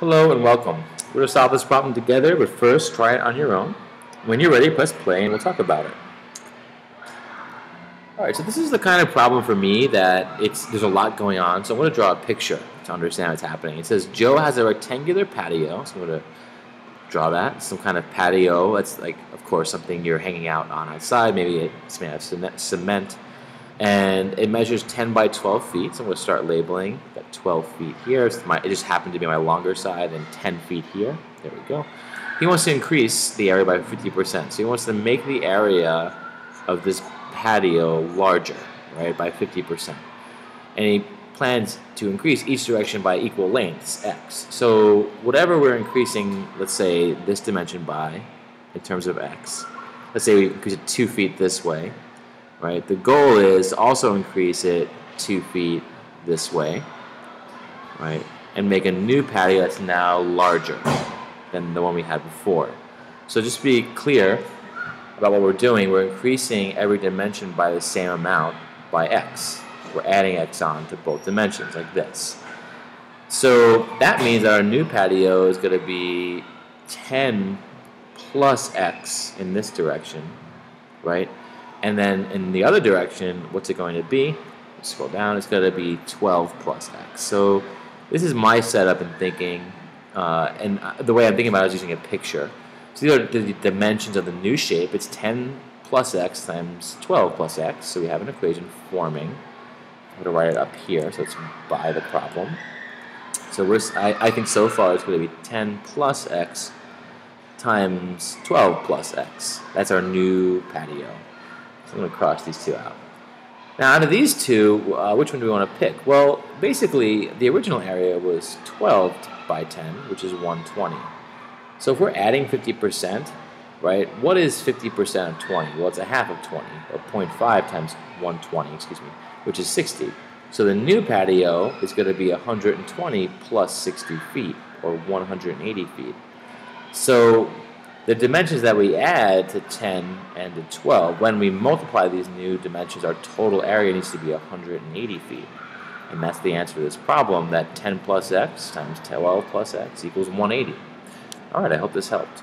Hello and welcome. We're going to solve this problem together, but first try it on your own. When you're ready, press play and we'll talk about it. Alright, so this is the kind of problem for me that it's there's a lot going on, so I'm going to draw a picture to understand what's happening. It says Joe has a rectangular patio, so I'm going to draw that, some kind of patio. That's like, of course, something you're hanging out on outside. Maybe it's made of cement and it measures 10 by 12 feet. So I'm going to start labeling. Got 12 feet here. My, it just happened to be my longer side, and 10 feet here. There we go. He wants to increase the area by 50%. So he wants to make the area of this patio larger, right, by 50%. And he plans to increase each direction by equal lengths, x. So whatever we're increasing, let's say this dimension by, in terms of x, let's say we increase it 2 feet this way, right? The goal is also increase it two feet this way, right? And make a new patio that's now larger than the one we had before. So just to be clear about what we're doing. We're increasing every dimension by the same amount by x. We're adding x on to both dimensions like this. So that means that our new patio is going to be 10 plus x in this direction, right? And then in the other direction, what's it going to be? Scroll down, it's going to be 12 plus x. So this is my setup and thinking, uh, and the way I'm thinking about it is using a picture. So these are the dimensions of the new shape. It's 10 plus x times 12 plus x. So we have an equation forming. I'm going to write it up here, so it's by the problem. So we're, I, I think so far it's going to be 10 plus x times 12 plus x. That's our new patio. So I'm going to cross these two out. Now, out of these two, uh, which one do we want to pick? Well, basically, the original area was 12 by 10, which is 120. So if we're adding 50%, right, what is 50% of 20? Well, it's a half of 20, or 0.5 times 120, excuse me, which is 60. So the new patio is going to be 120 plus 60 feet, or 180 feet. So the dimensions that we add to 10 and to 12, when we multiply these new dimensions, our total area needs to be 180 feet. And that's the answer to this problem, that 10 plus x times 12 plus x equals 180. All right, I hope this helped.